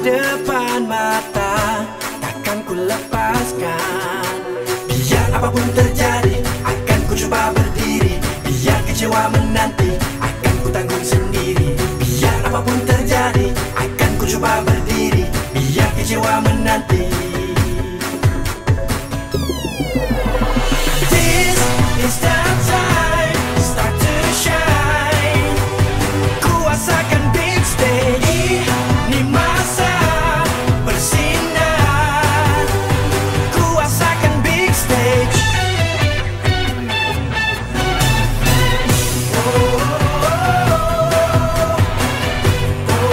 depan mata Takkan ku lepaskan. Biar apapun terjadi Akan ku cuba berdiri. Biar kecewa menanti Akan ku tanggung sendiri. Biar apapun terjadi Akan ku cuba berdiri. Biar kecewa menanti